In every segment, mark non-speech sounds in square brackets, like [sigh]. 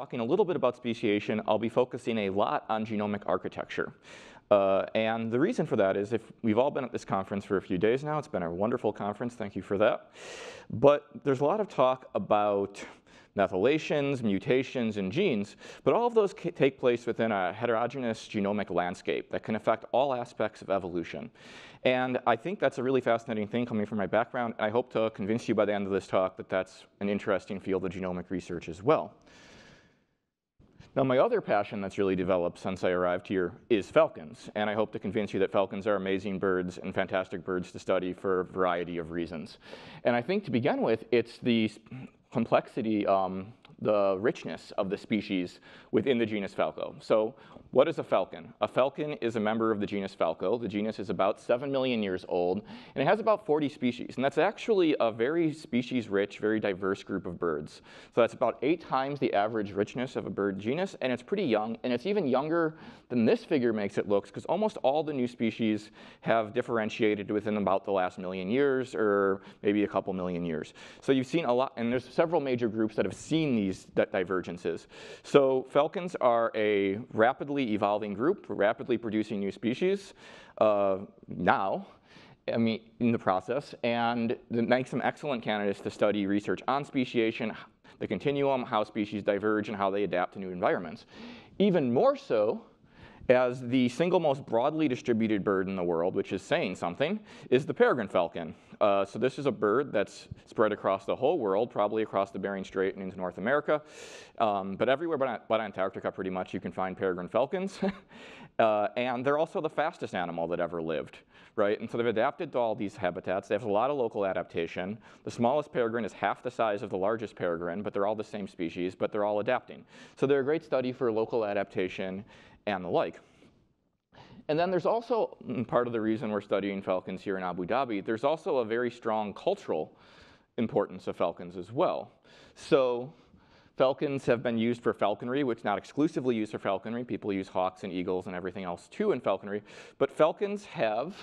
talking a little bit about speciation, I'll be focusing a lot on genomic architecture. Uh, and the reason for that is if we've all been at this conference for a few days now, it's been a wonderful conference, thank you for that. But there's a lot of talk about methylations, mutations, and genes, but all of those take place within a heterogeneous genomic landscape that can affect all aspects of evolution. And I think that's a really fascinating thing coming from my background, and I hope to convince you by the end of this talk that that's an interesting field of genomic research as well. Now, my other passion that's really developed since I arrived here is falcons, and I hope to convince you that falcons are amazing birds and fantastic birds to study for a variety of reasons. And I think to begin with, it's the complexity, um, the richness of the species within the genus Falco. So what is a falcon? A falcon is a member of the genus Falco. The genus is about 7 million years old, and it has about 40 species. And that's actually a very species-rich, very diverse group of birds. So that's about eight times the average richness of a bird genus, and it's pretty young, and it's even younger than this figure makes it look, because almost all the new species have differentiated within about the last million years, or maybe a couple million years. So you've seen a lot, and there's several major groups that have seen these divergences. So falcons are a rapidly evolving group, rapidly producing new species uh, now, I mean, in the process, and it makes them excellent candidates to study research on speciation, the continuum, how species diverge, and how they adapt to new environments. Even more so, as the single most broadly distributed bird in the world, which is saying something, is the peregrine falcon. Uh, so this is a bird that's spread across the whole world, probably across the Bering Strait and into North America. Um, but everywhere but, but, Antarctica, pretty much, you can find peregrine falcons. [laughs] uh, and they're also the fastest animal that ever lived, right? And so they've adapted to all these habitats. They have a lot of local adaptation. The smallest peregrine is half the size of the largest peregrine, but they're all the same species, but they're all adapting. So they're a great study for local adaptation and the like. And then there's also, mm, part of the reason we're studying falcons here in Abu Dhabi, there's also a very strong cultural importance of falcons as well. So falcons have been used for falconry, which not exclusively used for falconry. People use hawks and eagles and everything else too in falconry. But falcons have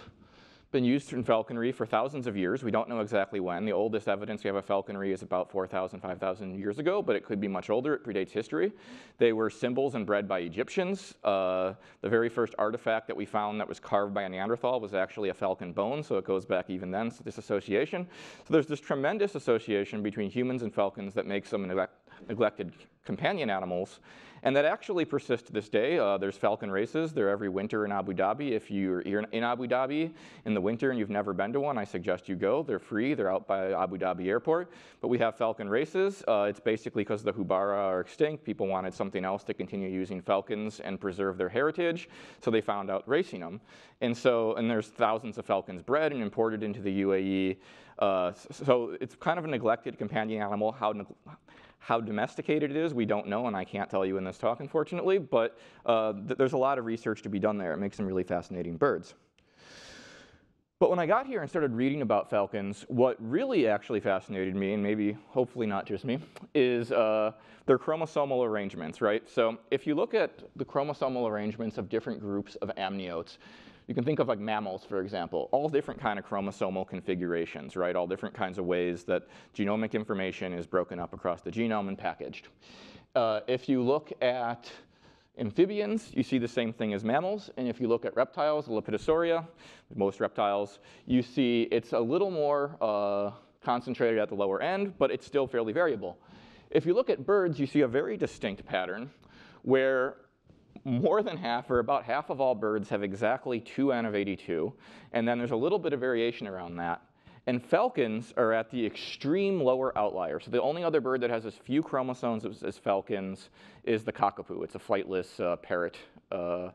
been used in falconry for thousands of years. We don't know exactly when. The oldest evidence we have of falconry is about 4,000, 5,000 years ago, but it could be much older. It predates history. They were symbols and bred by Egyptians. Uh, the very first artifact that we found that was carved by a Neanderthal was actually a falcon bone, so it goes back even then, so this association. So there's this tremendous association between humans and falcons that makes them neglected companion animals. And that actually persists to this day. Uh, there's falcon races. They're every winter in Abu Dhabi. If you're in Abu Dhabi in the winter and you've never been to one, I suggest you go. They're free. They're out by Abu Dhabi airport. But we have falcon races. Uh, it's basically because the Houbara are extinct. People wanted something else to continue using falcons and preserve their heritage. So they found out racing them. And so, and there's thousands of falcons bred and imported into the UAE. Uh, so it's kind of a neglected companion animal. How how domesticated it is, we don't know, and I can't tell you in this talk, unfortunately, but uh, th there's a lot of research to be done there. It makes some really fascinating birds. But when I got here and started reading about falcons, what really actually fascinated me, and maybe hopefully not just me, is uh, their chromosomal arrangements, right? So if you look at the chromosomal arrangements of different groups of amniotes, you can think of like mammals, for example, all different kind of chromosomal configurations, right? All different kinds of ways that genomic information is broken up across the genome and packaged. Uh, if you look at amphibians, you see the same thing as mammals. And if you look at reptiles, Lepidosauria, most reptiles, you see it's a little more uh, concentrated at the lower end, but it's still fairly variable. If you look at birds, you see a very distinct pattern where more than half, or about half of all birds have exactly two N of 82, and then there's a little bit of variation around that. And falcons are at the extreme lower outlier. So the only other bird that has as few chromosomes as, as falcons is the kakapo. It's a flightless uh, parrot. Uh,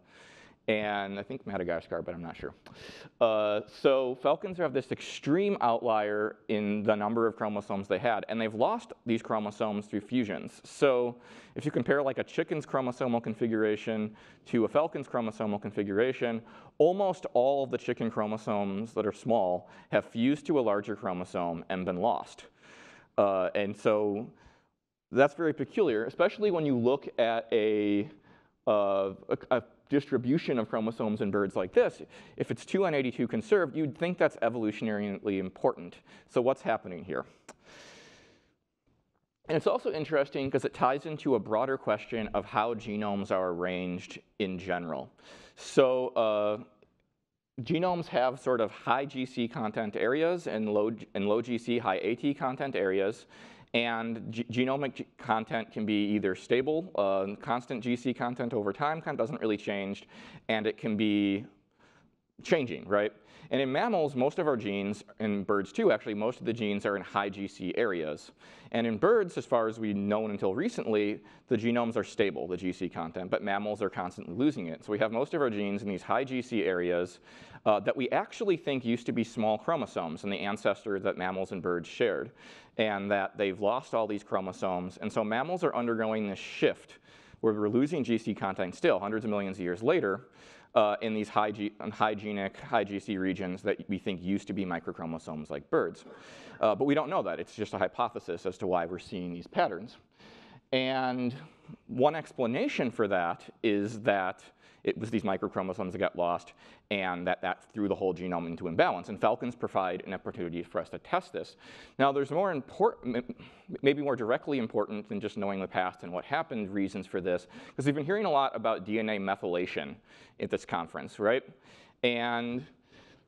and I think Madagascar, but I'm not sure. Uh, so falcons have this extreme outlier in the number of chromosomes they had, and they've lost these chromosomes through fusions. So if you compare like a chicken's chromosomal configuration to a falcon's chromosomal configuration, almost all of the chicken chromosomes that are small have fused to a larger chromosome and been lost. Uh, and so that's very peculiar, especially when you look at a, uh, a, a distribution of chromosomes in birds like this, if it's 2n82 conserved, you'd think that's evolutionarily important. So what's happening here? And it's also interesting because it ties into a broader question of how genomes are arranged in general. So uh, genomes have sort of high GC content areas and low, and low GC, high AT content areas. And genomic content can be either stable, uh, constant GC content over time, kind of doesn't really change, and it can be changing, right? And in mammals, most of our genes, in birds too actually, most of the genes are in high GC areas. And in birds, as far as we've known until recently, the genomes are stable, the GC content, but mammals are constantly losing it. So we have most of our genes in these high GC areas uh, that we actually think used to be small chromosomes and the ancestor that mammals and birds shared, and that they've lost all these chromosomes. And so mammals are undergoing this shift where we're losing GC content still, hundreds of millions of years later, uh, in these high G hygienic, high GC regions that we think used to be microchromosomes like birds. Uh, but we don't know that. It's just a hypothesis as to why we're seeing these patterns. And one explanation for that is that it was these microchromosomes that got lost and that that threw the whole genome into imbalance. And falcons provide an opportunity for us to test this. Now there's more important, maybe more directly important than just knowing the past and what happened reasons for this, because we've been hearing a lot about DNA methylation at this conference, right? And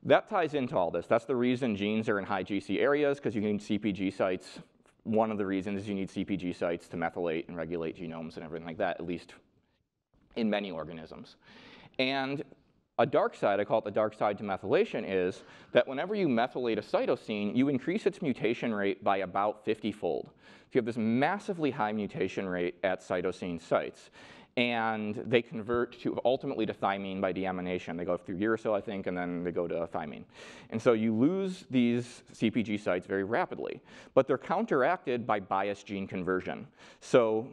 that ties into all this. That's the reason genes are in high GC areas, because you need CPG sites. One of the reasons is you need CPG sites to methylate and regulate genomes and everything like that, at least in many organisms. And a dark side, I call it the dark side to methylation, is that whenever you methylate a cytosine, you increase its mutation rate by about 50-fold. So you have this massively high mutation rate at cytosine sites. And they convert to ultimately to thymine by deamination. They go through uracil, I think, and then they go to thymine. And so you lose these CPG sites very rapidly. But they're counteracted by biased gene conversion. So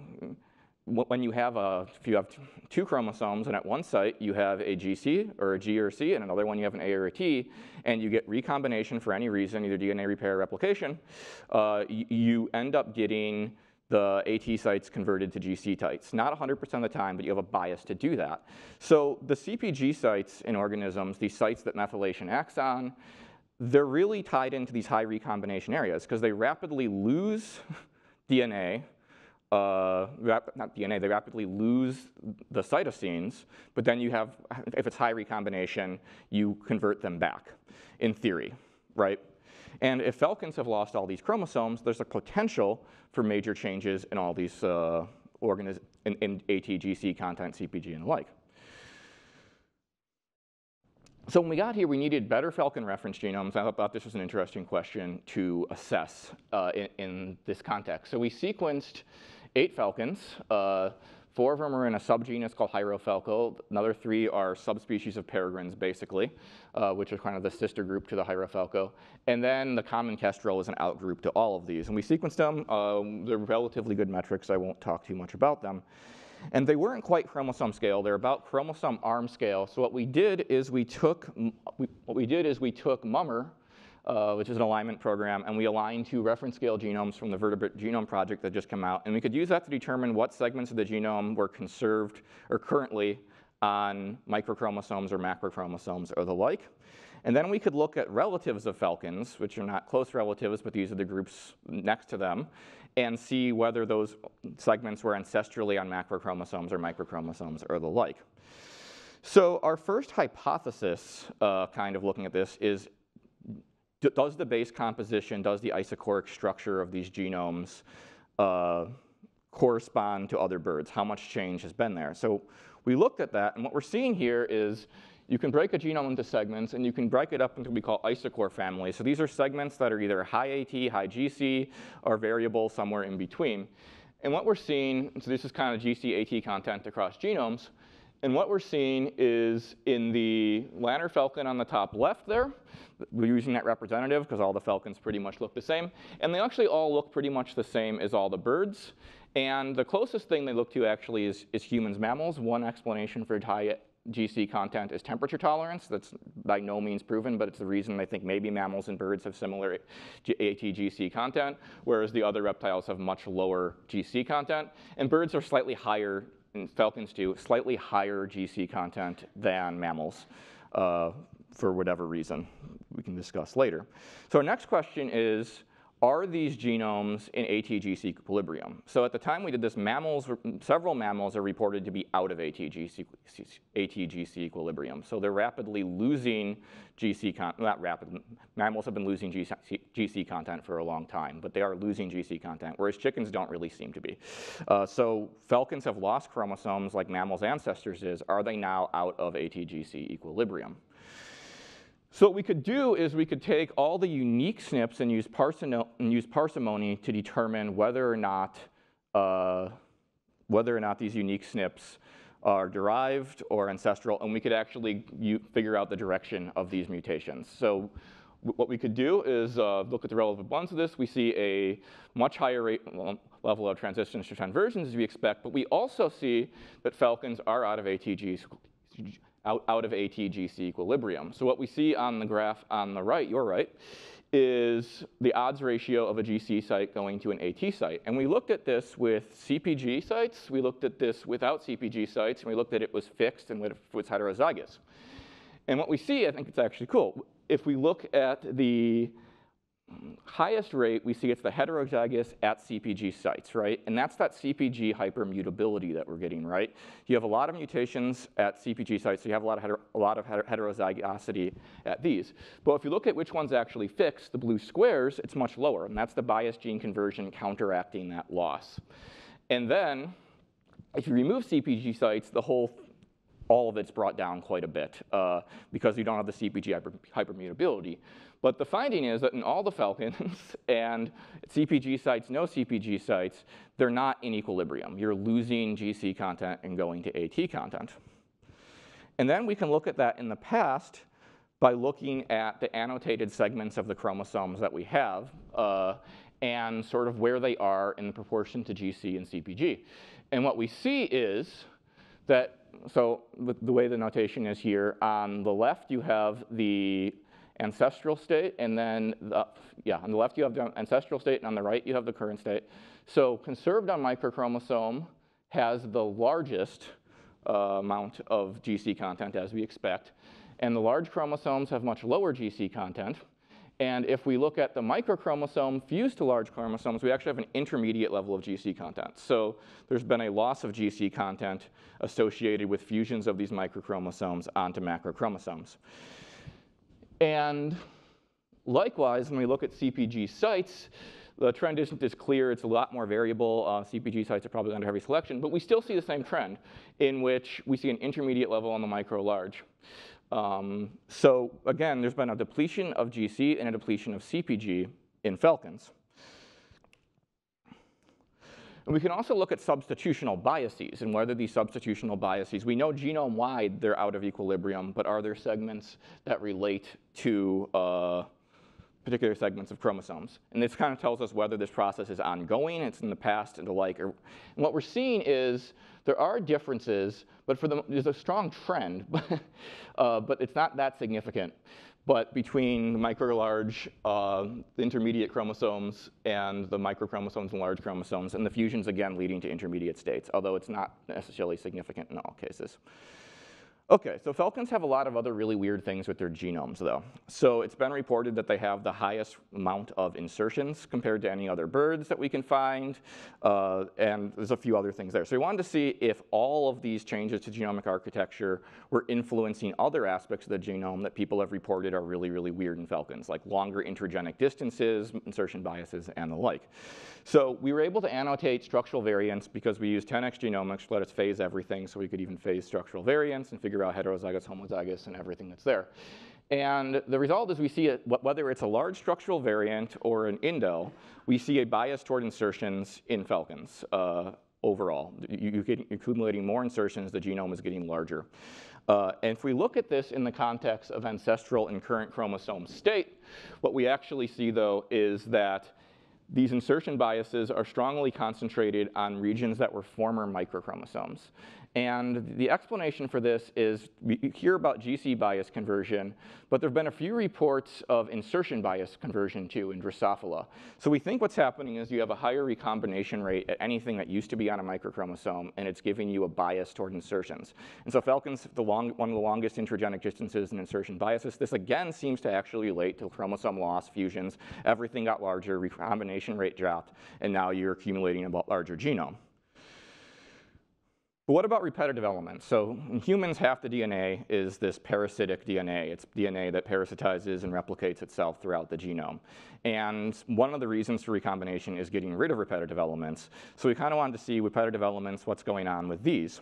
when you have a, if you have two chromosomes and at one site you have a GC or a G or a C and another one you have an A or a T and you get recombination for any reason, either DNA repair or replication, uh, you end up getting the AT sites converted to GC sites. Not 100% of the time, but you have a bias to do that. So the CPG sites in organisms, these sites that methylation acts on, they're really tied into these high recombination areas because they rapidly lose DNA uh, not DNA, they rapidly lose the cytosines, but then you have, if it's high recombination, you convert them back, in theory, right? And if falcons have lost all these chromosomes, there's a potential for major changes in all these uh, in, in ATGC content, CPG, and the like. So when we got here, we needed better falcon reference genomes. I thought this was an interesting question to assess uh, in, in, this context. So we sequenced eight falcons. Uh, four of them are in a subgenus called Hierofalco. Another three are subspecies of peregrines, basically, uh, which are kind of the sister group to the Hierofalco. And then the common kestrel is an outgroup to all of these. And we sequenced them. Um, they're relatively good metrics. I won't talk too much about them. And they weren't quite chromosome scale. They're about chromosome arm scale. So what we did is we took, what we did is we took MUMMER, uh, which is an alignment program, and we aligned two reference scale genomes from the Vertebrate Genome Project that just came out. And we could use that to determine what segments of the genome were conserved or currently on microchromosomes or macrochromosomes or the like. And then we could look at relatives of falcons, which are not close relatives, but these are the groups next to them, and see whether those segments were ancestrally on macrochromosomes or microchromosomes or the like. So our first hypothesis, uh, kind of looking at this, is does the base composition, does the isochoric structure of these genomes uh, correspond to other birds? How much change has been there? So we looked at that, and what we're seeing here is you can break a genome into segments, and you can break it up into what we call isochore families. So these are segments that are either high AT, high GC, or variable somewhere in between. And what we're seeing, so this is kind of GC AT content across genomes, and what we're seeing is in the lanner falcon on the top left there, we're using that representative because all the falcons pretty much look the same. And they actually all look pretty much the same as all the birds. And the closest thing they look to actually is, is humans, mammals. One explanation for high GC content is temperature tolerance. That's by no means proven, but it's the reason I think maybe mammals and birds have similar ATGC content, whereas the other reptiles have much lower GC content. And birds are slightly higher falcons do, slightly higher GC content than mammals uh, for whatever reason we can discuss later. So our next question is, are these genomes in ATGC equilibrium? So at the time we did this, mammals, several mammals are reported to be out of ATGC, ATGC equilibrium. So they're rapidly losing GC content, not rapid, mammals have been losing GC, GC, content for a long time, but they are losing GC content, whereas chickens don't really seem to be. Uh, so falcons have lost chromosomes like mammals' ancestors is. Are they now out of ATGC equilibrium? So what we could do is we could take all the unique SNPs and use, and use parsimony to determine whether or not uh, whether or not these unique SNPs are derived or ancestral, and we could actually figure out the direction of these mutations. So what we could do is uh, look at the relative ones of this. We see a much higher rate, level of transitions to transversions as we expect, but we also see that falcons are out of ATGs out, out of ATGC equilibrium. So what we see on the graph on the right, your right, is the odds ratio of a GC site going to an AT site. And we looked at this with CPG sites, we looked at this without CPG sites, and we looked at it was fixed and it was heterozygous. And what we see, I think it's actually cool, if we look at the highest rate, we see it's the heterozygous at CPG sites, right? And that's that CPG hypermutability that we're getting, right? You have a lot of mutations at CPG sites, so you have a lot of, heter a lot of heter heterozygosity at these. But if you look at which one's actually fix, the blue squares, it's much lower, and that's the biased gene conversion counteracting that loss. And then, if you remove CPG sites, the whole all of it's brought down quite a bit uh, because you don't have the CPG hyper hypermutability. But the finding is that in all the falcons [laughs] and CPG sites, no CPG sites, they're not in equilibrium. You're losing GC content and going to AT content. And then we can look at that in the past by looking at the annotated segments of the chromosomes that we have uh, and sort of where they are in proportion to GC and CPG. And what we see is that, so the way the notation is here, on the left you have the ancestral state, and then, the, yeah, on the left you have the ancestral state, and on the right you have the current state. So conserved on microchromosome has the largest uh, amount of GC content, as we expect, and the large chromosomes have much lower GC content. And if we look at the microchromosome fused to large chromosomes, we actually have an intermediate level of GC content. So there's been a loss of GC content associated with fusions of these microchromosomes onto macrochromosomes. And likewise, when we look at CPG sites, the trend isn't as clear. It's a lot more variable. Uh, CPG sites are probably under heavy selection, but we still see the same trend in which we see an intermediate level on the micro-large. Um, so again, there's been a depletion of GC and a depletion of CPG in falcons. And we can also look at substitutional biases and whether these substitutional biases, we know genome-wide they're out of equilibrium, but are there segments that relate to uh, particular segments of chromosomes? And this kind of tells us whether this process is ongoing, it's in the past, and the like. and what we're seeing is there are differences, but for the, there's a strong trend, [laughs] uh, but it's not that significant but between the micro-large, uh, the intermediate chromosomes and the microchromosomes and large chromosomes, and the fusions again leading to intermediate states, although it's not necessarily significant in all cases. Okay, so falcons have a lot of other really weird things with their genomes, though. So it's been reported that they have the highest amount of insertions compared to any other birds that we can find, uh, and there's a few other things there. So we wanted to see if all of these changes to genomic architecture were influencing other aspects of the genome that people have reported are really, really weird in falcons, like longer intergenic distances, insertion biases, and the like. So we were able to annotate structural variants because we used 10x genomics to let us phase everything so we could even phase structural variants and figure out heterozygous, homozygous, and everything that's there. And the result is we see, it, whether it's a large structural variant or an indel, we see a bias toward insertions in falcons uh, overall. You, get accumulating more insertions, the genome is getting larger. Uh, and if we look at this in the context of ancestral and current chromosome state, what we actually see, though, is that these insertion biases are strongly concentrated on regions that were former microchromosomes. And the explanation for this is we hear about GC bias conversion, but there have been a few reports of insertion bias conversion too in Drosophila. So we think what's happening is you have a higher recombination rate at anything that used to be on a microchromosome, and it's giving you a bias toward insertions. And so falcons, the long, one of the longest intergenic distances in insertion biases, this again seems to actually relate to chromosome loss, fusions. Everything got larger, recombination rate dropped, and now you're accumulating a larger genome. But what about repetitive elements? So in humans, half the DNA is this parasitic DNA. It's DNA that parasitizes and replicates itself throughout the genome. And one of the reasons for recombination is getting rid of repetitive elements. So we kind of wanted to see repetitive elements, what's going on with these.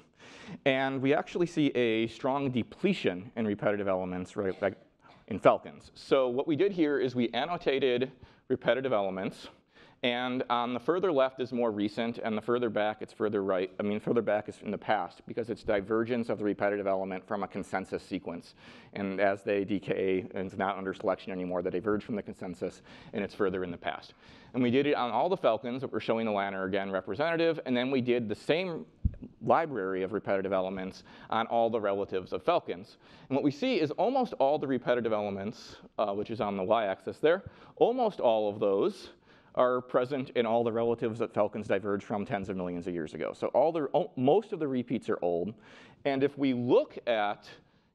And we actually see a strong depletion in repetitive elements right, in falcons. So what we did here is we annotated repetitive elements and on the further left is more recent, and the further back, it's further right. I mean, further back is in the past, because it's divergence of the repetitive element from a consensus sequence. And as they decay, and it's not under selection anymore, they diverge from the consensus, and it's further in the past. And we did it on all the falcons, but we're showing the Lanner again representative, and then we did the same library of repetitive elements on all the relatives of falcons. And what we see is almost all the repetitive elements, uh, which is on the y-axis there, almost all of those are present in all the relatives that falcons diverged from tens of millions of years ago. So all the, most of the repeats are old. And if we look at,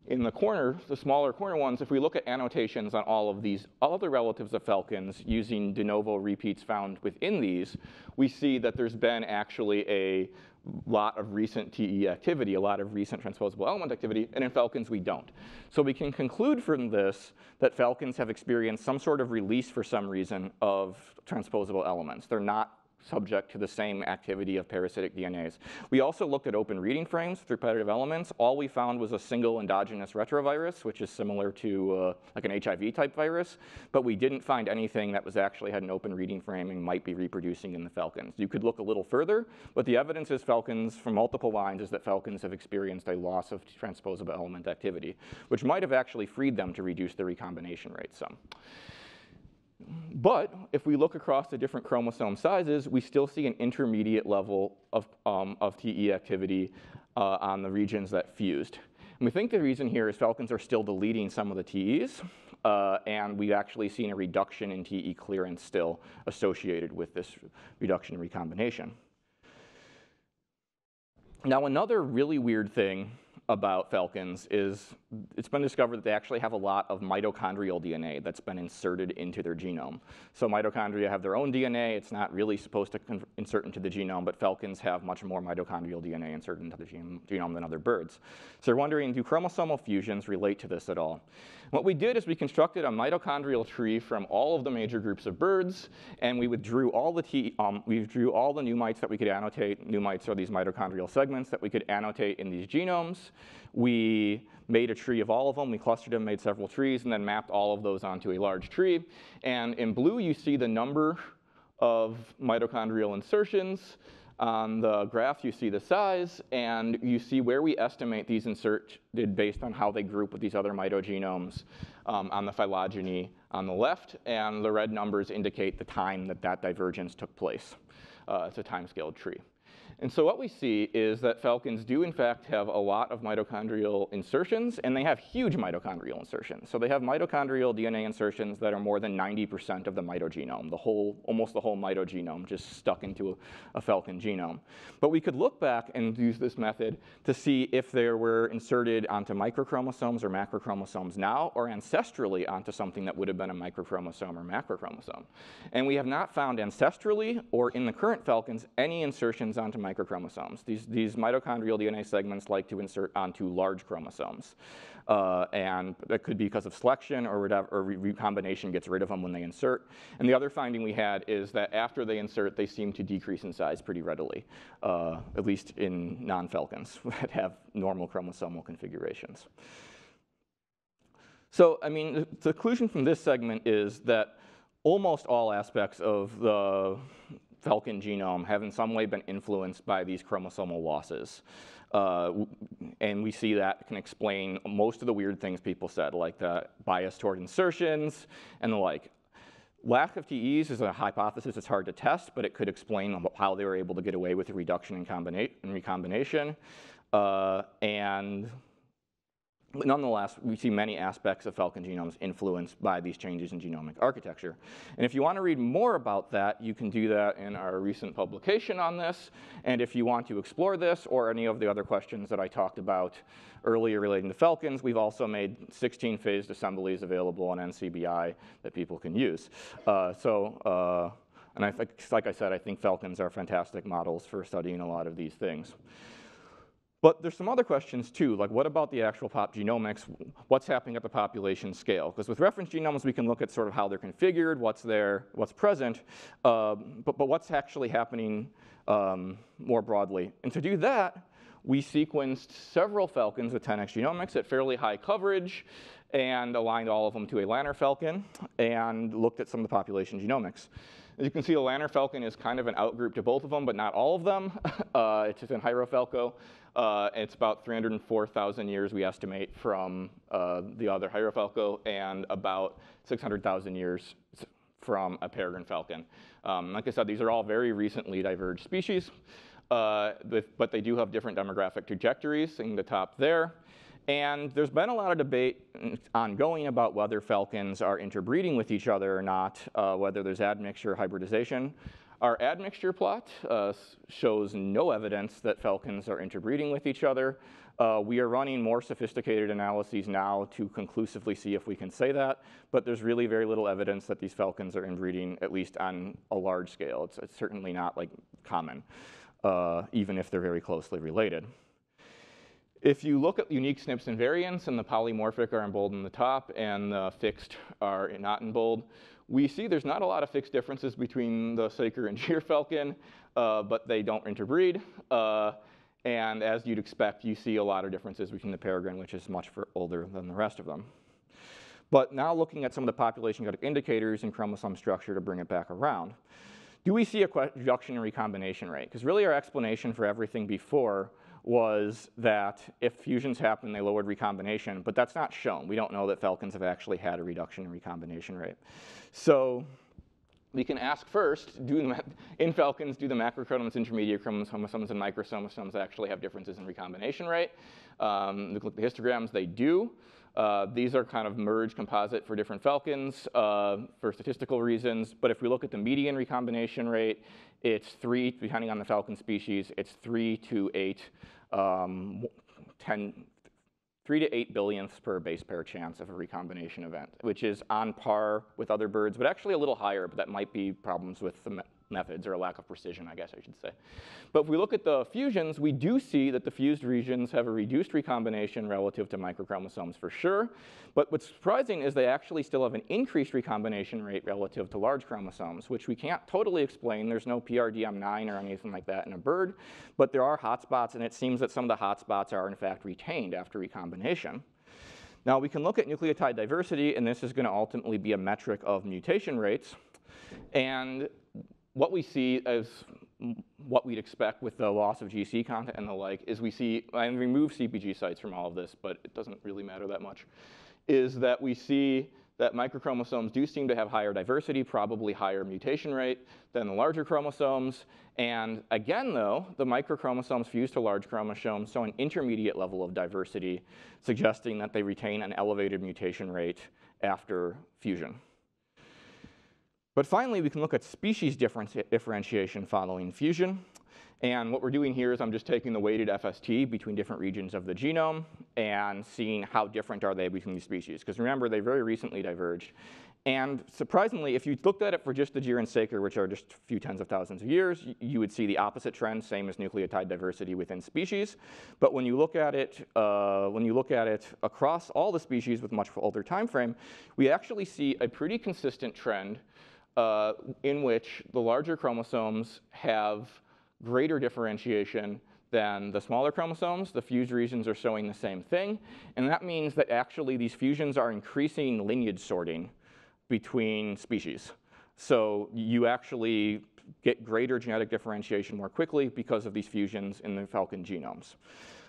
in the corner, the smaller corner ones, if we look at annotations on all of these other relatives of falcons using de novo repeats found within these, we see that there's been actually a lot of recent TE activity, a lot of recent transposable element activity, and in falcons we don't. So we can conclude from this that falcons have experienced some sort of release for some reason of transposable elements. They're not subject to the same activity of parasitic DNAs. We also looked at open reading frames with repetitive elements. All we found was a single endogenous retrovirus, which is similar to uh, like an HIV type virus, but we didn't find anything that was actually had an open reading frame and might be reproducing in the falcons. You could look a little further, but the evidence is falcons from multiple lines is that falcons have experienced a loss of transposable element activity, which might have actually freed them to reduce the recombination rate some. But if we look across the different chromosome sizes, we still see an intermediate level of, um, of TE activity uh, on the regions that fused. And we think the reason here is falcons are still deleting some of the TEs, uh, and we've actually seen a reduction in TE clearance still associated with this reduction in recombination. Now, another really weird thing about falcons is it's been discovered that they actually have a lot of mitochondrial DNA that's been inserted into their genome. So mitochondria have their own DNA. It's not really supposed to insert into the genome, but falcons have much more mitochondrial DNA inserted into the genome than other birds. So they're wondering, do chromosomal fusions relate to this at all? What we did is we constructed a mitochondrial tree from all of the major groups of birds, and we withdrew all the T, um, we withdrew all the mites that we could annotate. mites are these mitochondrial segments that we could annotate in these genomes. We made a tree of all of them. We clustered them, made several trees, and then mapped all of those onto a large tree. And in blue, you see the number of mitochondrial insertions. On the graph, you see the size, and you see where we estimate these inserted based on how they group with these other mitogenomes um, on the phylogeny on the left, and the red numbers indicate the time that that divergence took place. Uh, it's a time-scaled tree. And so what we see is that falcons do in fact have a lot of mitochondrial insertions, and they have huge mitochondrial insertions. So they have mitochondrial DNA insertions that are more than 90% of the mitogenome, the whole, almost the whole mitogenome just stuck into a, a, falcon genome. But we could look back and use this method to see if they were inserted onto microchromosomes or macrochromosomes now, or ancestrally onto something that would have been a microchromosome or macrochromosome. And we have not found ancestrally or in the current falcons any insertions onto microchromosomes. These, these mitochondrial DNA segments like to insert onto large chromosomes. Uh, and that could be because of selection or, whatever, or recombination gets rid of them when they insert. And the other finding we had is that after they insert, they seem to decrease in size pretty readily, uh, at least in non-falcons [laughs] that have normal chromosomal configurations. So, I mean, the conclusion from this segment is that almost all aspects of the falcon genome have in some way been influenced by these chromosomal losses. Uh, and we see that can explain most of the weird things people said, like the bias toward insertions and the like. Lack of TEs is a hypothesis it's hard to test, but it could explain how they were able to get away with the reduction in, in recombination. Uh, and nonetheless, we see many aspects of falcon genomes influenced by these changes in genomic architecture. And if you want to read more about that, you can do that in our recent publication on this. And if you want to explore this or any of the other questions that I talked about earlier relating to falcons, we've also made 16 phased assemblies available on NCBI that people can use. Uh, so, uh, and I think, like I said, I think falcons are fantastic models for studying a lot of these things. But there's some other questions too, like what about the actual pop genomics? What's happening at the population scale? Because with reference genomes, we can look at sort of how they're configured, what's there, what's present, uh, but, but what's actually happening um, more broadly. And to do that, we sequenced several falcons with 10x genomics at fairly high coverage and aligned all of them to a Lanner falcon and looked at some of the population genomics. As you can see, the Lanner falcon is kind of an outgroup to both of them, but not all of them. [laughs] Uh, it's just in Hierofalco. Uh, it's about 304,000 years, we estimate, from uh, the other Hierofalco, and about 600,000 years from a peregrine falcon. Um, like I said, these are all very recently diverged species, uh, but they do have different demographic trajectories in the top there. And there's been a lot of debate ongoing about whether falcons are interbreeding with each other or not, uh, whether there's admixture hybridization. Our admixture plot uh, shows no evidence that falcons are interbreeding with each other. Uh, we are running more sophisticated analyses now to conclusively see if we can say that, but there's really very little evidence that these falcons are inbreeding, at least on a large scale. It's, it's certainly not like common, uh, even if they're very closely related. If you look at unique SNPs and variants, and the polymorphic are in bold in the top, and the fixed are not in bold, we see there's not a lot of fixed differences between the Saker and [laughs] Gyrfalcon, uh, but they don't interbreed. Uh, and as you'd expect, you see a lot of differences between the peregrine, which is much older than the rest of them. But now looking at some of the population genetic indicators and chromosome structure to bring it back around. Do we see a reduction in recombination rate? Because really our explanation for everything before was that if fusions happen, they lowered recombination, but that's not shown. We don't know that falcons have actually had a reduction in recombination rate. So we can ask first, do in falcons, do the macrochromosomes, intermediate chromosomes, and microsomosomes actually have differences in recombination rate? Um, look at the histograms, they do. Uh, these are kind of merged composite for different falcons uh, for statistical reasons. But if we look at the median recombination rate, it's three, depending on the falcon species, it's three to eight um, 10, 3 to 8 billionths per base pair chance of a recombination event, which is on par with other birds, but actually a little higher, but that might be problems with the methods or a lack of precision, I guess I should say. But if we look at the fusions, we do see that the fused regions have a reduced recombination relative to microchromosomes for sure. But what's surprising is they actually still have an increased recombination rate relative to large chromosomes, which we can't totally explain. There's no PRDM9 or anything like that in a bird, but there are hotspots, and it seems that some of the hotspots are in fact retained after recombination. Now we can look at nucleotide diversity, and this is going to ultimately be a metric of mutation rates. And what we see as what we'd expect with the loss of GC content and the like is we see, and remove CPG sites from all of this, but it doesn't really matter that much, is that we see that microchromosomes do seem to have higher diversity, probably higher mutation rate than the larger chromosomes. And again, though, the microchromosomes fuse to large chromosomes so an intermediate level of diversity, suggesting that they retain an elevated mutation rate after fusion. But finally, we can look at species differentiation following fusion. And what we're doing here is I'm just taking the weighted FST between different regions of the genome and seeing how different are they between these species. Because remember, they very recently diverged. And surprisingly, if you looked at it for just the and Saker, which are just a few tens of thousands of years, you would see the opposite trend, same as nucleotide diversity within species. But when you look at it, uh, when you look at it across all the species with much older time frame, we actually see a pretty consistent trend uh, in which the larger chromosomes have greater differentiation than the smaller chromosomes. The fused regions are showing the same thing. And that means that actually these fusions are increasing lineage sorting between species. So you actually get greater genetic differentiation more quickly because of these fusions in the falcon genomes.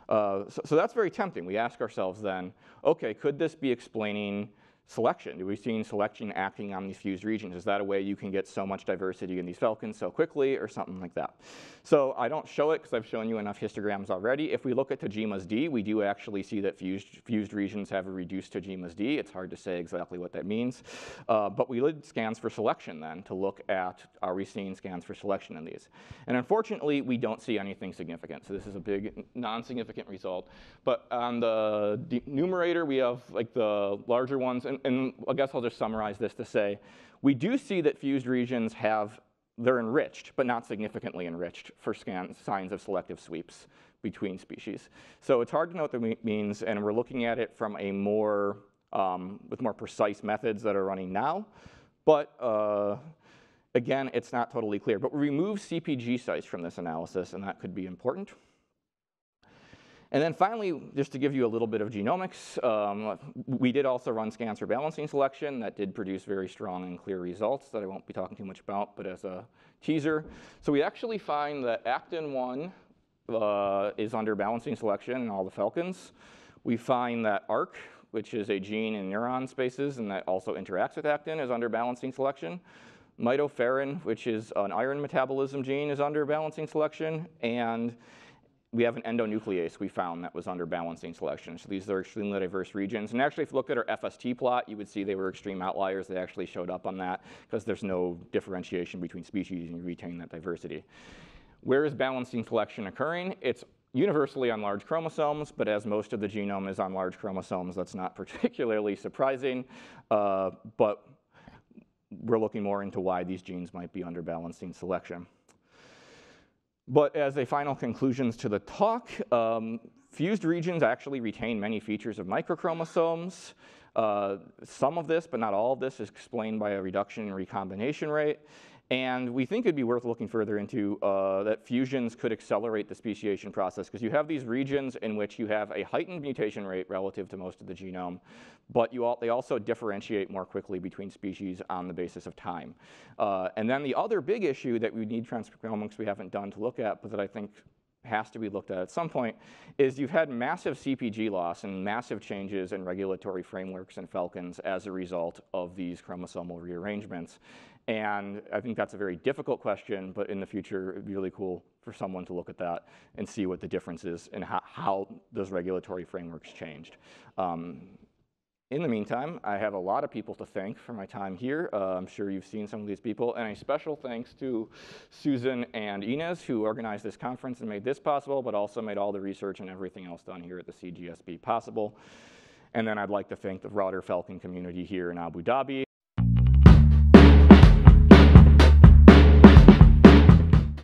Uh, so, so, that's very tempting. We ask ourselves then, okay, could this be explaining selection? Do we see selection acting on these fused regions? Is that a way you can get so much diversity in these falcons so quickly or something like that? So I don't show it because I've shown you enough histograms already. If we look at Tajima's D, we do actually see that fused, fused regions have a reduced Tajima's D. It's hard to say exactly what that means. Uh, but we did scans for selection then to look at are we seeing scans for selection in these. And unfortunately, we don't see anything significant. So this is a big non-significant result. But on the numerator, we have like the larger ones. And, and I guess I'll just summarize this to say, we do see that fused regions have they're enriched, but not significantly enriched for scan, signs of selective sweeps between species. So it's hard to know what that means, and we're looking at it from a more, um, with more precise methods that are running now. But uh, again, it's not totally clear. But we remove CPG sites from this analysis, and that could be important. And then finally, just to give you a little bit of genomics, um, we did also run scans for balancing selection that did produce very strong and clear results that I won't be talking too much about, but as a teaser. So we actually find that actin-1 uh, is under balancing selection in all the falcons. We find that ARC, which is a gene in neuron spaces and that also interacts with actin, is under balancing selection. Mitoferrin, which is an iron metabolism gene, is under balancing selection. And we have an endonuclease we found that was under balancing selection. So these are extremely diverse regions. And actually, if you look at our FST plot, you would see they were extreme outliers. They actually showed up on that because there's no differentiation between species and you retain that diversity. Where is balancing selection occurring? It's universally on large chromosomes, but as most of the genome is on large chromosomes, that's not [laughs] particularly surprising. Uh, but we're looking more into why these genes might be under balancing selection. But as a final conclusions to the talk, um, fused regions actually retain many features of microchromosomes. Uh, some of this, but not all of this, is explained by a reduction in recombination rate. And we think it'd be worth looking further into uh, that fusions could accelerate the speciation process because you have these regions in which you have a heightened mutation rate relative to most of the genome, but all, they also differentiate more quickly between species on the basis of time. Uh, and then the other big issue that we need transcriptomics we haven't done to look at, but that I think has to be looked at at some point, is you've had massive CPG loss and massive changes in regulatory frameworks and falcons as a result of these chromosomal rearrangements. And I think that's a very difficult question, but in the future, it'd be really cool for someone to look at that and see what the difference is and how, how those regulatory frameworks changed. Um, in the meantime, I have a lot of people to thank for my time here. Uh, I'm sure you've seen some of these people. And a special thanks to Susan and Inez, who organized this conference and made this possible, but also made all the research and everything else done here at the CGSB possible. And then I'd like to thank the broader Falcon community here in Abu Dhabi